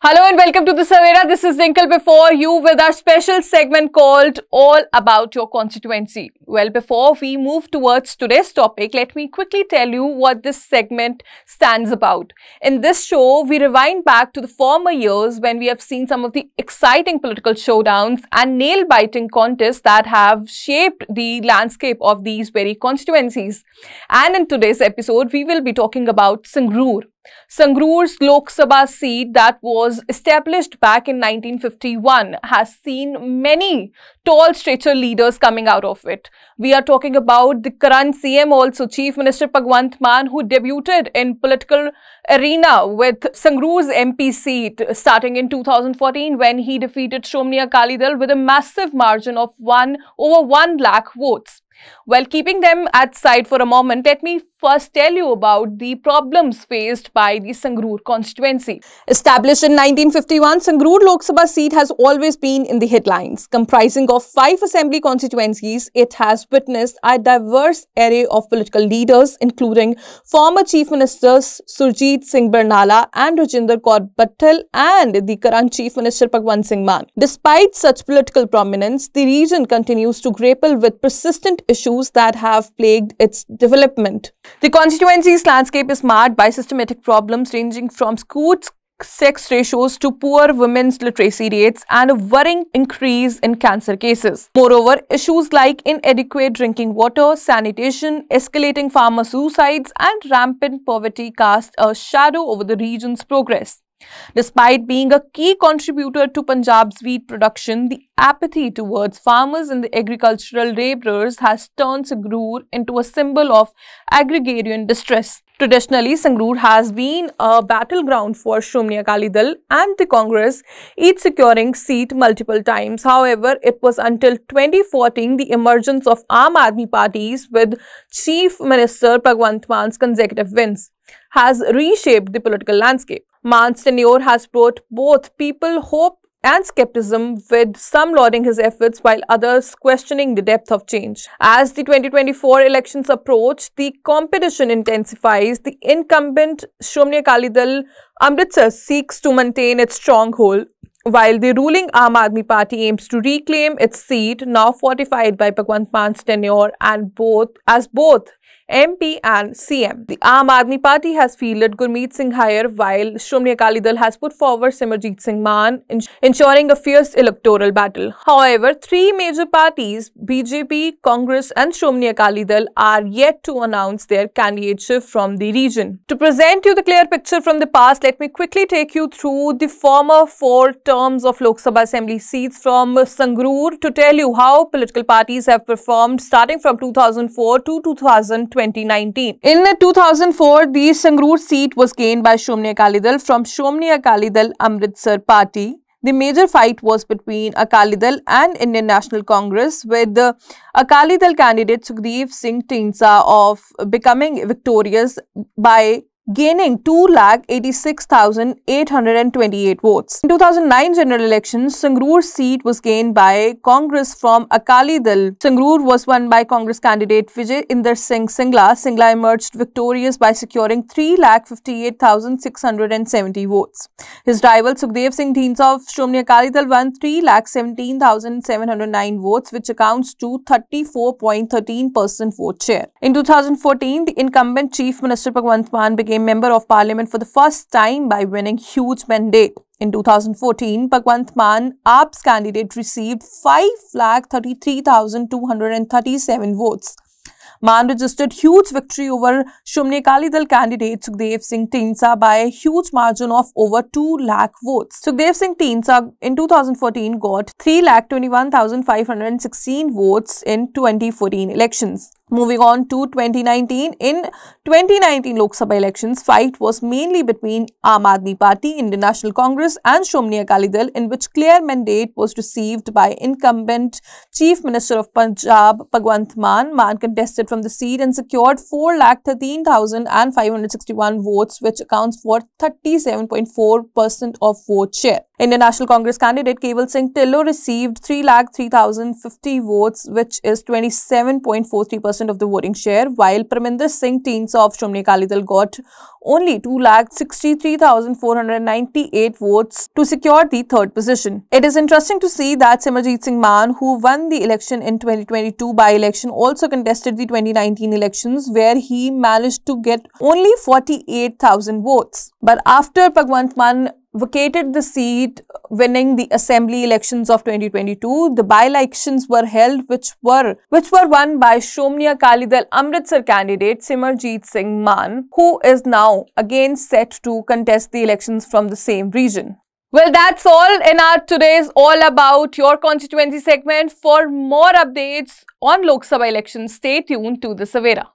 Hello and welcome to the Savera. This is Dinkle before you with our special segment called All About Your Constituency. Well, before we move towards today's topic, let me quickly tell you what this segment stands about. In this show, we rewind back to the former years when we have seen some of the exciting political showdowns and nail-biting contests that have shaped the landscape of these very constituencies. And in today's episode, we will be talking about Sangrur. Sangrur's Lok Sabha seat that was established back in 1951 has seen many tall stature leaders coming out of it. We are talking about the current CM also Chief Minister Bhagwant Mann who debuted in political arena with Sangrur's MP seat starting in 2014 when he defeated Shromani Akali Dal with a massive margin of one over 1 lakh votes. Well, keeping them at side for a moment, let me first tell you about the problems faced by the Sangrur constituency. Established in 1951, Sangrur Lok Sabha seat has always been in the headlines. Comprising of five assembly constituencies, it has witnessed a diverse array of political leaders, including former Chief Ministers Surjit Singh Barnala and Rajinder Kaur Bhattal and the current Chief Minister Bhagwant Singh Mann. Despite such political prominence, the region continues to grapple with persistent issues that have plagued its development. The constituency's landscape is marred by systematic problems ranging from skewed sex ratios to poor women's literacy rates and a worrying increase in cancer cases. Moreover, issues like inadequate drinking water, sanitation, escalating farmer suicides and rampant poverty cast a shadow over the region's progress. Despite being a key contributor to Punjab's wheat production, the apathy towards farmers and the agricultural labourers has turned Sangrur into a symbol of agrarian distress. Traditionally, Sangrur has been a battleground for Shromani Akali Dal and the Congress, each securing seat multiple times. However, it was until 2014 the emergence of Aam Aadmi parties with Chief Minister Bhagwant Mann's consecutive wins has reshaped the political landscape. Mann's tenure has brought both people hope and skepticism, with some lauding his efforts while others questioning the depth of change. As the 2024 elections approach, the competition intensifies. The incumbent Shromani Akali Dal Amritsar seeks to maintain its stronghold, while the ruling Aam Aadmi Party aims to reclaim its seat, now fortified by Bhagwant Mann's tenure and both as both MP and CM. The Aam Aadmi Party has fielded Gurmeet Singh Hayer while Shromani Akali Dal has put forward Simarjit Singh Mann, ensuring a fierce electoral battle. However, three major parties, BJP, Congress and Shromani Akali Dal are yet to announce their candidature from the region. To present you the clear picture from the past, let me quickly take you through the former four terms of Lok Sabha Assembly seats from Sangrur to tell you how political parties have performed starting from 2004 to 2020. 2019. In 2004, the Sangrur seat was gained by Shromani Akali from Shromani Akali Amritsar Party. The major fight was between Akali Dal and Indian National Congress with the Akali candidate Sukhdev Singh Dhindsa of becoming victorious by gaining 2,86,828 votes. In 2009 general elections, Sangrur's seat was gained by Congress from Akali Dal. Sangrur was won by Congress candidate Vijay Inder Singh Singla. Singla emerged victorious by securing 3,58,670 votes. His rival Sukhdev Singh Dhindsa of Shromani Akali Dal won 3,17,709 votes, which accounts to 34.13% vote share. In 2014, the incumbent Chief Minister Bhagwant Mann became became Member of Parliament for the first time by winning huge mandate. In 2014, Bhagwant Mann, AAP's candidate, received 5,33,237 votes. Mann registered huge victory over Shromani Akali Dal candidate Sukhdev Singh Dhindsa by a huge margin of over 2 lakh votes. Sukhdev Singh Dhindsa in 2014 got 3,21,516 votes in 2014 elections. Moving on to 2019, in 2019 Lok Sabha elections, fight was mainly between Aam Aadmi Party, Indian National Congress and Shromani Akali Dal in which clear mandate was received by incumbent Chief Minister of Punjab, Bhagwant Mann. Mann contested from the seat and secured 4,13,561 votes which accounts for 37.4% of vote share. Indian National Congress candidate Kewal Singh Dhillon received 3,03,050 votes, which is 27.43% of the voting share, while Parminder Singh Dhindsa of Shromani Akali Dal got only 2,63,498 votes to secure the third position. It is interesting to see that Simarjeet Singh Mann, who won the election in 2022 by-election, also contested the 2019 elections where he managed to get only 48,000 votes. But after Bhagwant Mann vacated the seat uh, winning the assembly elections of 2022 the by-elections were held which were which were won by Shromani Akali Dal Amritsar candidate Simarjeet Singh Mann who is now again set to contest the elections from the same region well, that's all in our today's All About Your Constituency segment. For more updates on Lok Sabha elections, stay tuned to the Savera.